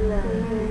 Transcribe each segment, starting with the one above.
Love.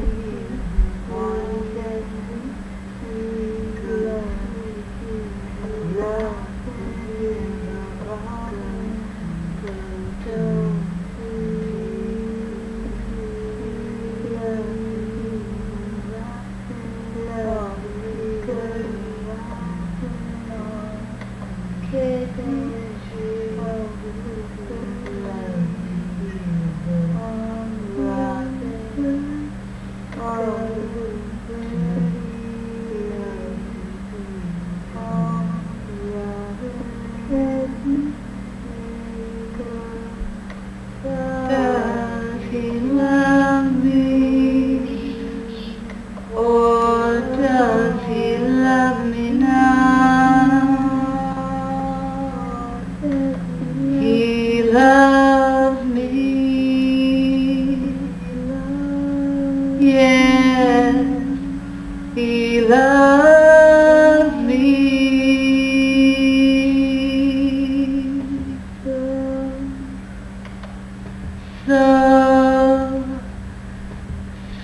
Or oh He loves me. Yes, he loves me. So,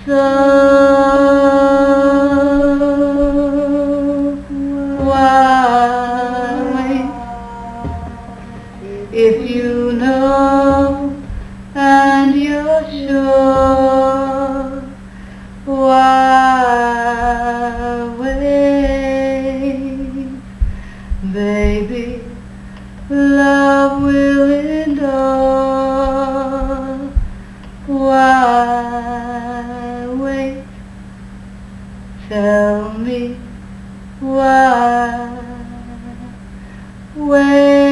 so, why Baby, love will endure. Why wait? Tell me why wait?